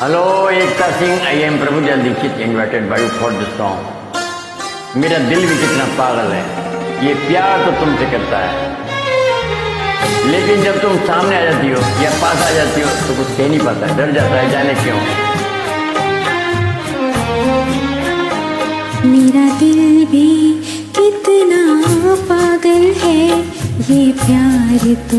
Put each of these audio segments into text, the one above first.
Hello Ekta Singh I am Prabhu Jal Dikshit invited by for the song मेरा दिल भी कितना पागल है। ये प्यार तो तुमसे करता है। लेकिन जब तुम सामने आ जाती हो या पास आ जाती हो तो कुछ कह नहीं पाता डर जाता है, जाने क्यों? मेरा दिल भी कितना पागल है। ये प्यार तो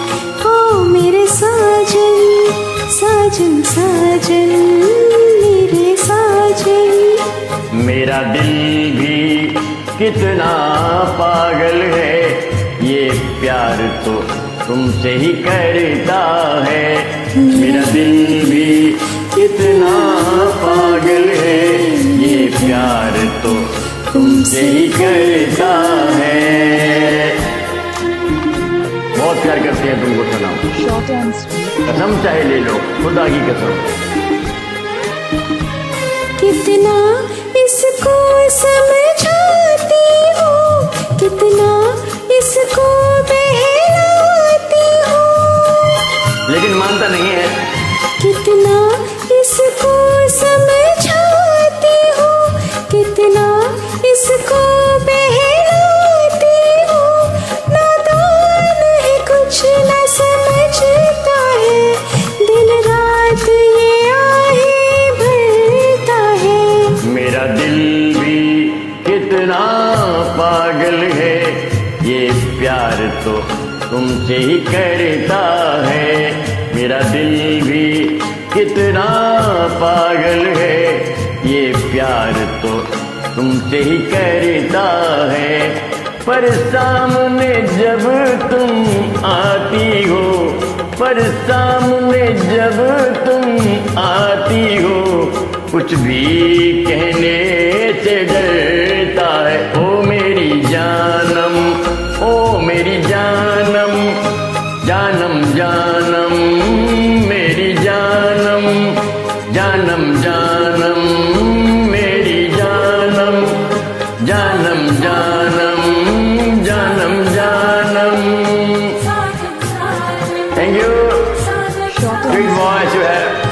मेरा दिल भी कितना पागल है। ये प्यार तो तुमसे ही करता है। मेरा दिल भी कितना पागल है। ये प्यार तो तुमसे ही करता है। बहुत प्यार करते हैं तुमको sweet. कसम चाहे ले लो खुदा की कसम। कितना समझाती हूँ कितना इसको बहलाती हूँ। लेकिन मानता नहीं है। कितना इसको समझाती पागल है, ये प्यार तो तुमसे ही करता है। मेरा दिल भी कितना पागल है, ये प्यार तो तुमसे ही करता है। पर सामने जब तुम आती हो, पर सामने जब तुम आती हो, कुछ भी कहने जानम जानम मेरी जानम जानम जानम जानम जानम। Thank you Short and Good voice you have.